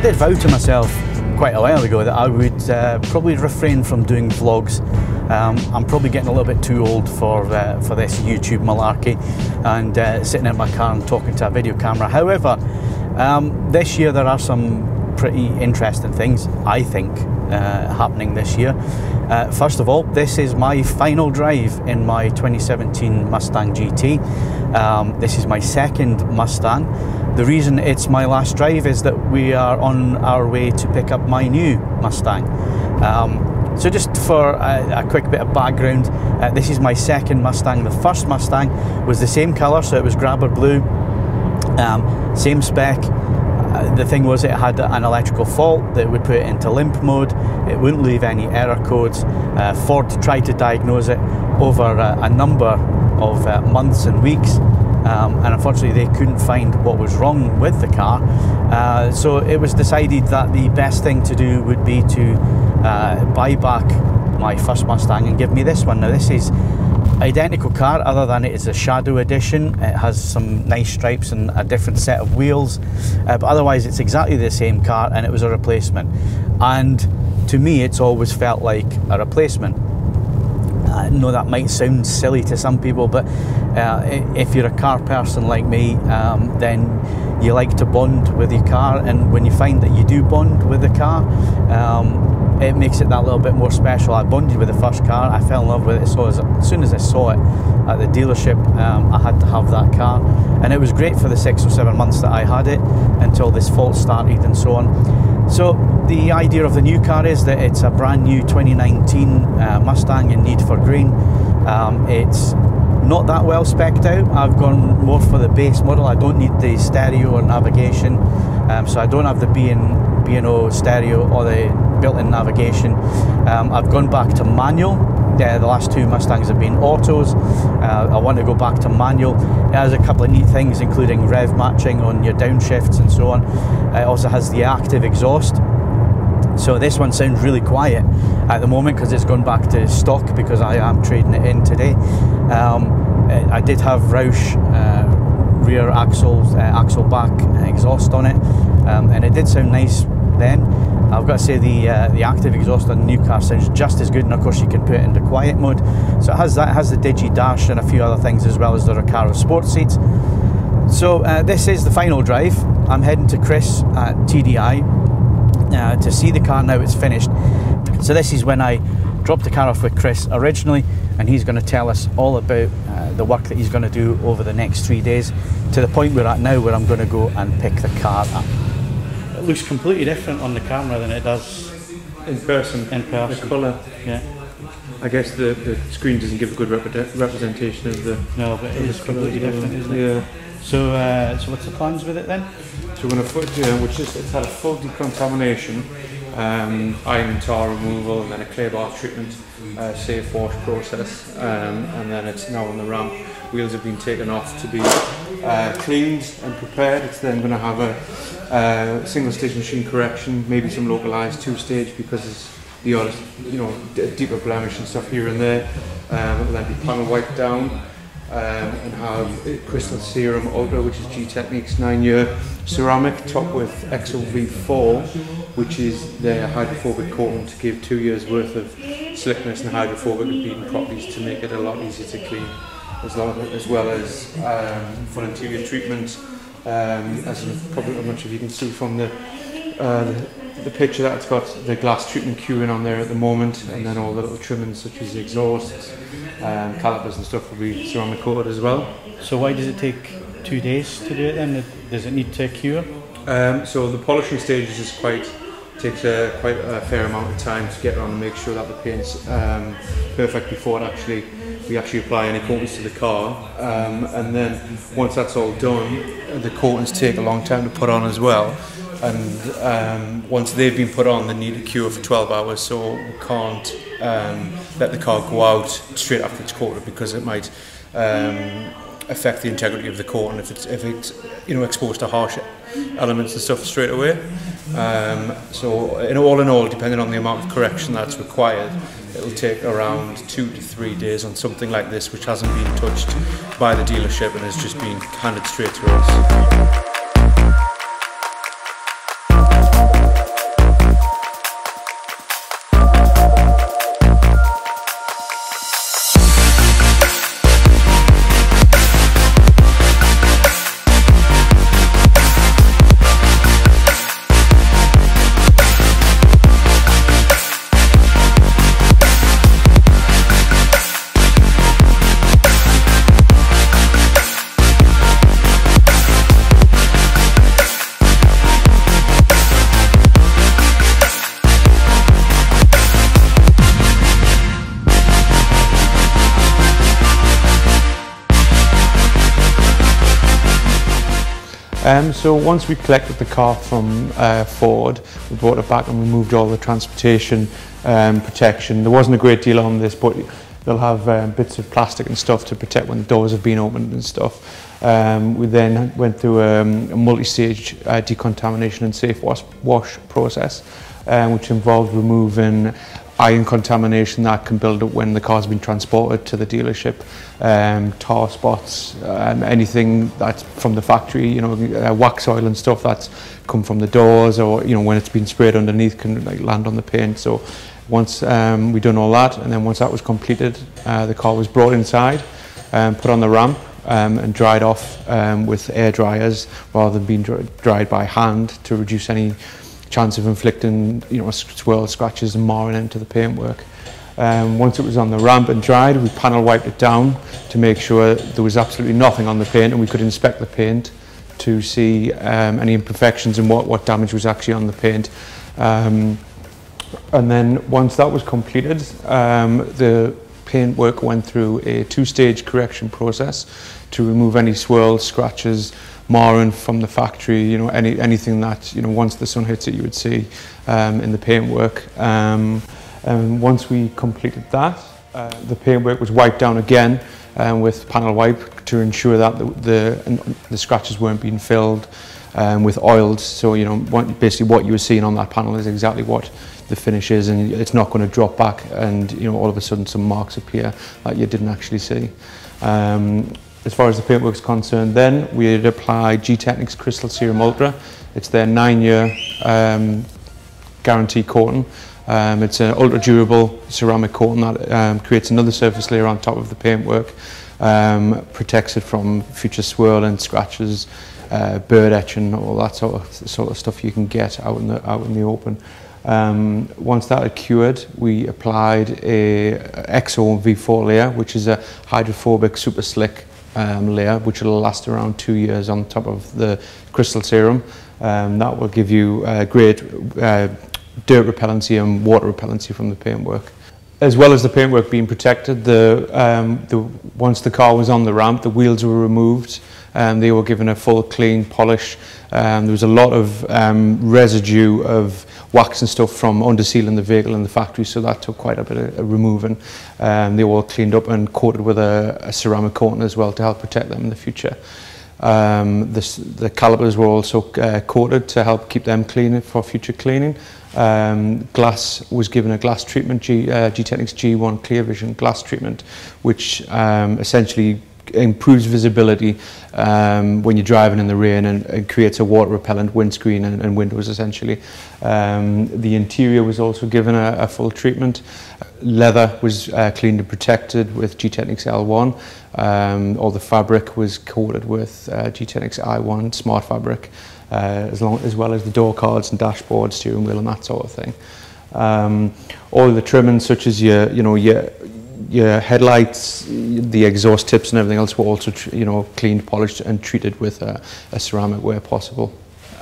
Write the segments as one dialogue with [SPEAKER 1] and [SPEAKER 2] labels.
[SPEAKER 1] I did vow to myself quite a while ago that I would uh, probably refrain from doing vlogs. Um, I'm probably getting a little bit too old for uh, for this YouTube malarkey and uh, sitting in my car and talking to a video camera. However, um, this year there are some pretty interesting things, I think, uh, happening this year. Uh, first of all, this is my final drive in my 2017 Mustang GT. Um, this is my second Mustang. The reason it's my last drive is that we are on our way to pick up my new Mustang. Um, so just for a, a, quick bit of background, uh, this is my second Mustang. The first Mustang was the same colour, so it was grabber blue, um, same spec. Uh, the thing was it had an electrical fault that would put it into limp mode. It wouldn't leave any error codes. Uh, Ford tried to diagnose it over a, a number of uh, months and weeks um, and unfortunately they couldn't find what was wrong with the car. Uh, so it was decided that the best thing to do would be to uh, buy back my first Mustang and give me this one. Now this is identical car other than it is a shadow edition. It has some nice stripes and a different set of wheels. Uh, but otherwise it's exactly the same car and it was a replacement. And to me it's always felt like a replacement. I know that might sound silly to some people, but uh, if you're a car person like me, um, then you like to bond with your car, and when you find that you do bond with the car, um, it makes it that little bit more special. I bonded with the first car, I fell in love with it, so as, soon as I saw it at the dealership, um, I had to have that car, and it was great for the six or seven months that I had it until this fault started and so on. So the idea of the new car is that it's a brand new 2019 uh, Mustang in Need for Green. Um, it's not that well specced out. I've gone more for the base model. I don't need the stereo or navigation, um, so I don't have the B&O stereo or the built-in navigation. Um, I've gone back to manual. Uh, the last two Mustangs have been autos. Uh, I want to go back to manual. It has a couple of neat things, including rev matching on your downshifts and so on. It also has the active exhaust, so this one sounds really quiet at the moment because it's gone back to stock because I am trading it in today. Um, I did have Roush uh, rear axles, uh, axle back exhaust on it, um, and it did sound nice then. I've got to say the uh, the active exhaust on the new car sounds just as good, and of course you can put it into quiet mode. So it has that, it has the Digi Dash and a few other things as well as the Recaro sports seats. So uh, this is the final drive. I'm heading to Chris at TDI uh, to see the car now it's finished. So this is when I dropped the car off with Chris originally and he's going to tell us all about uh, the work that he's going to do over the next three days to the point we're at now where I'm going to go and pick the car up. It looks completely different on the camera than it does
[SPEAKER 2] in person.
[SPEAKER 1] In person.
[SPEAKER 2] The colour.
[SPEAKER 1] Yeah.
[SPEAKER 2] I guess the, the screen doesn't give a good rep representation of the.
[SPEAKER 1] No, but it is completely different, isn't it?
[SPEAKER 2] Yeah.
[SPEAKER 1] So, uh, so what's the plans with it then?
[SPEAKER 2] So we're going to put, uh, which is it's had a full decontamination, um, iron and tar removal, and then a clay bar treatment, uh, safe wash process, um, and then it's now on the ramp. Wheels have been taken off to be uh, cleaned and prepared. It's then going to have a uh, single stage machine correction, maybe some localized two stage because it's the odd, you know, deeper blemish and stuff here and there. Um, it'll then be panel wiped down um, and have Crystal Serum Ultra, which is Gtechniq's 9 year ceramic, top with EXO V4, which is their hydrophobic coating to give two years worth of slickness and hydrophobic properties to make it a lot easier to clean, as, long, as well as um, full interior treatment. Um, as probably I'm not sure if you can see from the, uh, the the picture that it's got the glass treatment queuing on there at the moment and then all the little trimmings such as the exhausts um, calipers and stuff will be ceramic coated as well.
[SPEAKER 1] So why does it take two days to do it then? Does it need to cure?
[SPEAKER 2] Um, so the polishing stages is quite takes a, quite a fair amount of time to get on and make sure that the paint's um, perfect before it actually we actually apply any coatings to the car um, and then once that's all done the coatings take a long time to put on as well. And um, once they've been put on they need a cure for 12 hours so we can't um, let the car go out straight after it's coated because it might um, affect the integrity of the court and if it's if it's you know exposed to harsh elements and stuff straight away. Um, so in all in all, depending on the amount of correction that's required, it'll take around two to three days on something like this, which hasn't been touched by the dealership and has just been handed straight to us. Um, so once we collected the car from uh, Ford, we brought it back and removed all the transportation um, protection. There wasn't a great deal on this, but they'll have um, bits of plastic and stuff to protect when the doors have been opened and stuff. Um, we then went through um, a multi-stage uh, decontamination and safe wash, wash process, um, which involved removing iron contamination that can build up when the car's been transported to the dealership, um, tar spots, um, anything that's from the factory, you know, uh, wax oil and stuff that's come from the doors or, you know, when it's been sprayed underneath can like, land on the paint. So once um, we done all that and then once that was completed, uh, the car was brought inside, um, put on the ramp um, and dried off um, with air dryers rather than being dried by hand to reduce any chance of inflicting you know swirl scratches and marring into the paintwork. Um, once it was on the ramp and dried, we panel wiped it down to make sure there was absolutely nothing on the paint and we could inspect the paint to see um, any imperfections and what, what damage was actually on the paint. Um, and then once that was completed, um, the paintwork went through a two-stage correction process to remove any swirls, scratches, marring from the factory, you know, any, anything that, you know, once the sun hits it, you would see um, in the paintwork. Um, and once we completed that, uh, the paintwork was wiped down again um, with panel wipe to ensure that the, the, the scratches weren't being filled um, with oils. So, you know, what, basically what you were seeing on that panel is exactly what the finish is and it's not going to drop back and, you know, all of a sudden some marks appear that you didn't actually see. Um, as far as the paintwork is concerned, then we applied Gtechniq's Crystal Serum Ultra. It's their nine-year um, guarantee coating. Um, it's an ultra durable ceramic coating that um, creates another surface layer on top of the paintwork, um, protects it from future swirl and scratches, uh, bird etching, all that sort of, sort of stuff you can get out in the, out in the open. Um, once that had cured, we applied a EXO V4 layer, which is a hydrophobic super slick um, layer, which will last around two years on top of the crystal serum. Um, that will give you uh, great uh, dirt repellency and water repellency from the paintwork. As well as the paintwork being protected, the, um, the, once the car was on the ramp, the wheels were removed and they were given a full clean polish. Um, there was a lot of um, residue of wax and stuff from undersealing the vehicle in the factory, so that took quite a bit of, of removing. Um, they were all cleaned up and coated with a, a ceramic coating as well to help protect them in the future. Um, the, the calipers were also uh, coated to help keep them clean for future cleaning. Um, glass was given a glass treatment, G, uh, G-Technics G1 Clear Vision glass treatment, which um, essentially improves visibility um, when you're driving in the rain and, and creates a water repellent windscreen and, and windows essentially. Um, the interior was also given a, a full treatment. Leather was uh, cleaned and protected with Gtechniq's L1. Um, all the fabric was coated with uh, Gtechniq's I1 smart fabric, uh, as, long, as well as the door cards and dashboard, steering wheel and that sort of thing. Um, all the trimmings such as your, you know, your, your headlights, the exhaust tips and everything else were also, you know, cleaned, polished and treated with a, a ceramic where possible.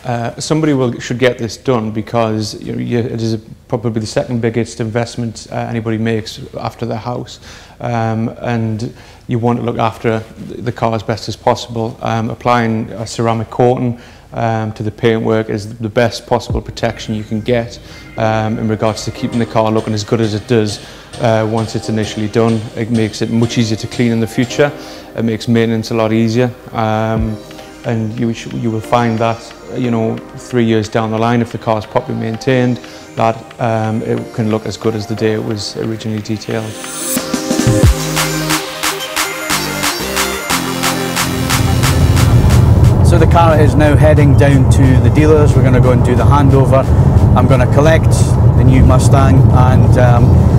[SPEAKER 2] Uh, somebody will, should get this done because you know, you, it is probably the second biggest investment uh, anybody makes after their house. Um, and you want to look after the car as best as possible. Um, applying a ceramic coating um, to the paintwork is the best possible protection you can get um, in regards to keeping the car looking as good as it does uh, once it's initially done. It makes it much easier to clean in the future. It makes maintenance a lot easier. Um, and you, you will find that, you know, three years down the line, if the car is properly maintained, that um, it can look as good as the day it was originally detailed.
[SPEAKER 1] So the car is now heading down to the dealers. We're going to go and do the handover. I'm going to collect the new Mustang and um,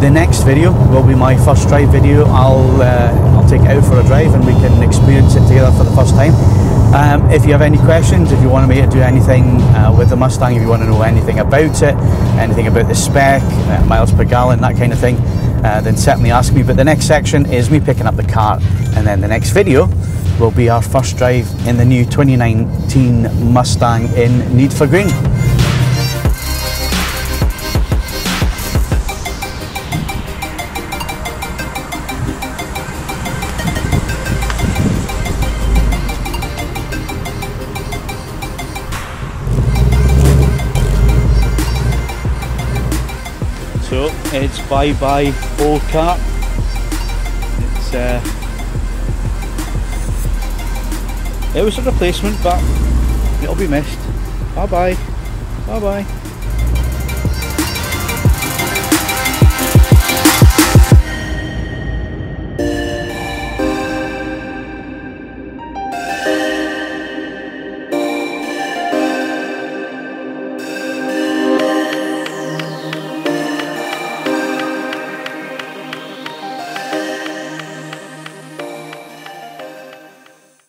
[SPEAKER 1] the next video will be my first drive video. I'll uh, I'll take it out for a drive and we can experience it together for the first time. Um, if you have any questions, if you want me to do anything uh, with the Mustang, if you want to know anything about it, anything about the spec, uh, miles per gallon, that kind of thing, uh, then certainly ask me. But the next section is me picking up the car, and then the next video will be our first drive in the new 2019 Mustang in Need for Green. It's bye bye old car. It's uh, it was a replacement, but it'll be missed. Bye bye. Bye bye.